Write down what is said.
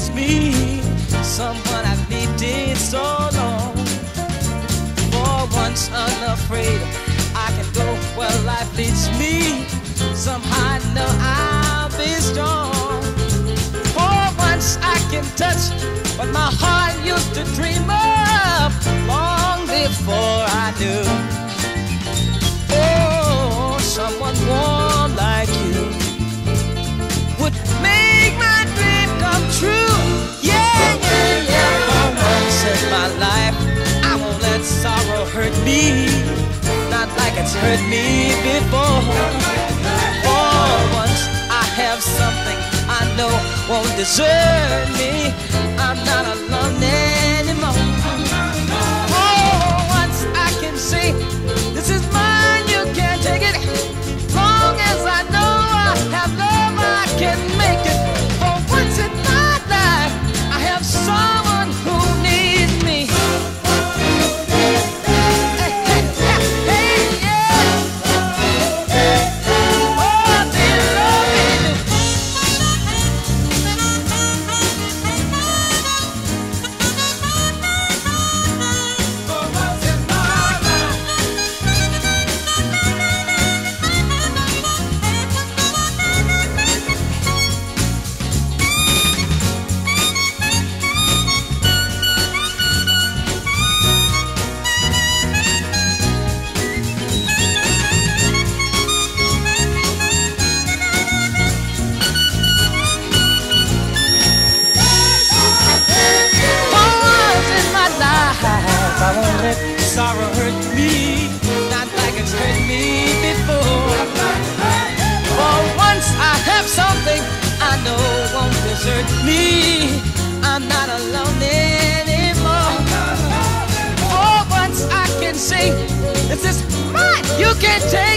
needs me, someone I've needed so long. For once unafraid, I can go where life leads me. Somehow I know I'll be strong. True. Yeah, yeah, yeah. For once in my life, I won't let sorrow hurt me. Not like it's hurt me before. For once, I have something I know won't desert me. I'm not alone anymore. Once, I can say, This is mine, you can't take it. Long as I know I have love, I can make it. Not alone anymore. For once I can say, this is mine. You can't take